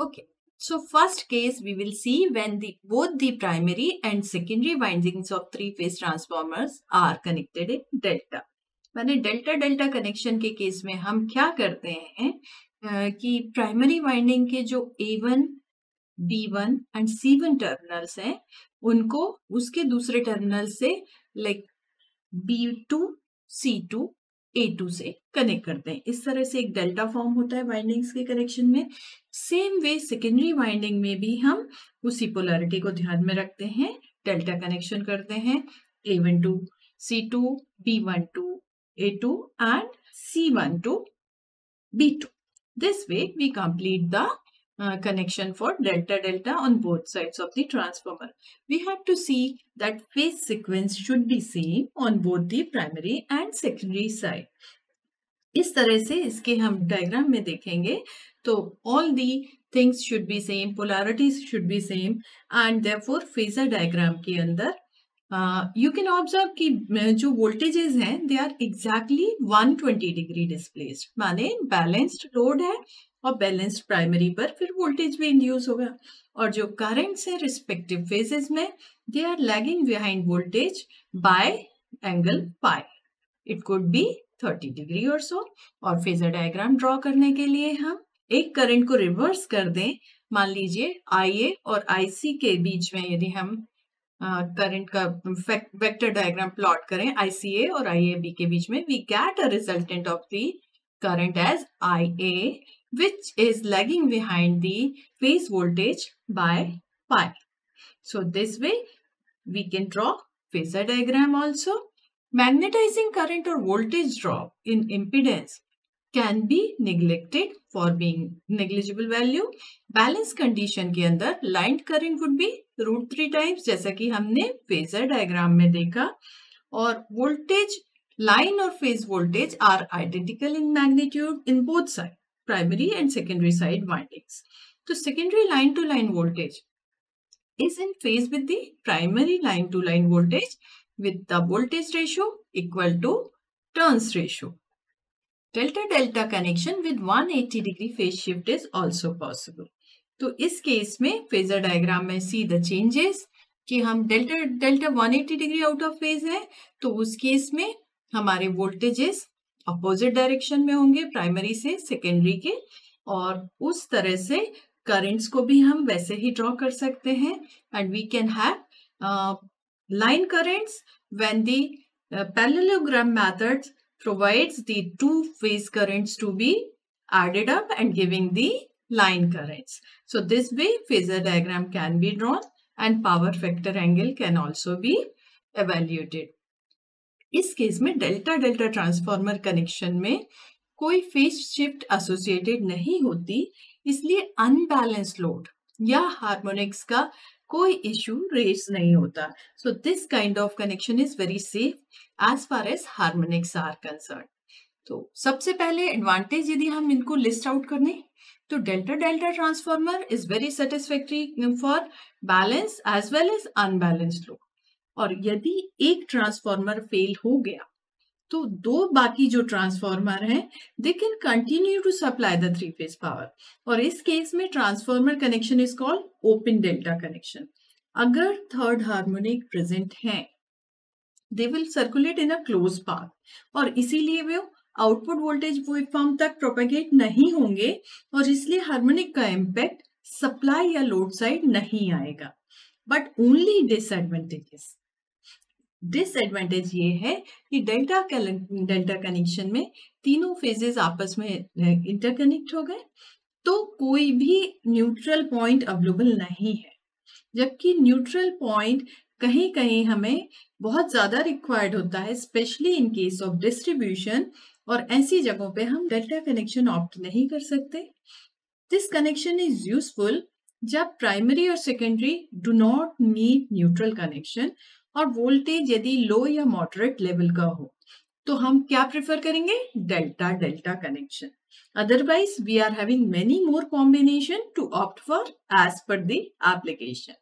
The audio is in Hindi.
Okay. So first case we will see when the both the primary and secondary windings of three phase transformers are connected in delta. माने डेल्टा डेल्टा कनेक्शन के केस में हम क्या करते हैं कि प्राइमरी वाइंडिंग के जो A1, B1 and C1 terminals हैं उनको उसके दूसरे टर्मिनल से like B2, C2 A two से कनेक्ट करते हैं। इस तरह से एक डेल्टा फॉर्म होता है वाइंडिंग्स के कनेक्शन में। सेम वे सेकेंडरी वाइंडिंग में भी हम उसी पोलैरिटी को ध्यान में रखते हैं। डेल्टा कनेक्शन करते हैं। A one two C two B one two A two and C one two B two this way we complete the Uh, connection for delta delta on both sides of the transformer. We have to see that phase sequence should be same on both the primary and secondary side. इस तरह से इसके हम डायग्राम में देखेंगे तो all the things should be same polarities should be same and therefore phasor diagram के अंदर यू कैन ऑब्ज़र्व कि जो वोल्टेजेस हैं they are exactly 120 degree displaced माने बैलेंस्ड लोड है और बैलेंस्ड प्राइमरी पर फिर वोल्टेज भी इंड्यूस होगा और जो करंट्स है रिस्पेक्टिव फेजेस में they are lagging behind voltage by angle pi it could be 30 degree और सो और फेजर डायग्राम ड्रॉ करने के लिए हम एक करंट को रिवर्स कर दें। मान लीजिए आईए और आईसी के बीच में यदि हम करंट का वेक्टर डायग्राम प्लॉट करें आईसीए और आईएबी के बीच में we get a resultant of the edge I A which is lagging behind the phase voltage by pi. So this way we can draw phasor diagram also. Magnetizing current or voltage drop in impedance can be neglected for being negligible value. Balance condition के अंदर line current would be root three times जैसा कि हमने phasor diagram में देखा और voltage line or phase voltage are identical in magnitude in both sides. primary and secondary side windings. So secondary line to line voltage is in phase with the primary line to line voltage with the voltage ratio equal to turns ratio. Delta delta connection with 180 degree phase shift is also possible. तो इस केस में फेजर डायग्राम में सी द चेंजेस कि हम delta delta 180 degree out of phase है तो उस केस में हमारे वोल्टेजेस अपोजिट डायरेक्शन में होंगे प्राइमरी से सेकेंडरी के, और उस तरह से करेंट्स को भी हम वैसे ही ड्रॉ कर सकते हैं। And we can have line currents when the parallelogram method provides the two phase currents to be added up and giving the line currents so this way phasor diagram can be drawn and power factor angle can also be evaluated इस केस में डेल्टा डेल्टा ट्रांसफॉर्मर कनेक्शन में कोई फेस शिफ्ट एसोसिएटेड नहीं होती, इसलिए अनबैलेंस लोड या हार्मोनिक्स का कोई इश्यू रेस नहीं होता। So this kind of connection is very safe as far as harmonics are concern तो सबसे पहले एडवांटेज यदि हम इनको लिस्ट आउट करने तो delta delta transformer is very satisfactory for balance as well as unbalanced load और यदि एक ट्रांसफॉर्मर फेल हो गया तो दो बाकी जो ट्रांसफॉर्मर हैं they can continue to supply the three phase power और इस केस में transformer connection is called open delta connection अगर थर्ड हार्मोनिक प्रेजेंट है they will circulate in a close path और इसीलिए वे आउटपुट वोल्टेज फॉर्म तक प्रोपेगेट नहीं होंगे, और इसलिए हार्मोनिक का इम्पैक्ट सप्लाई या लोड साइड नहीं आएगा. बट ओनली डिसएडवांटेजेस डिसएडवांटेज ये है कि डेल्टा डेल्टा कनेक्शन में तीनों फेजेस आपस में इंटरकनेक्ट हो गए तो कोई भी न्यूट्रल पॉइंट अवेलेबल नहीं है। जबकि न्यूट्रल पॉइंट कहीं कहीं हमें बहुत ज़्यादा रिक्वायर्ड होता है specially in case of distribution और ऐसी जगहों पे हम डेल्टा कनेक्शन ऑप्ट नहीं कर सकते। दिस कनेक्शन इज़ यूजफुल जब प्राइमरी और secondary do not need neutral connection और वोल्टेज यदि लो या मॉडरेट लेवल का हो तो हम क्या प्रेफर करेंगे? Delta delta connection otherwise we are having many more combination to opt for as per the application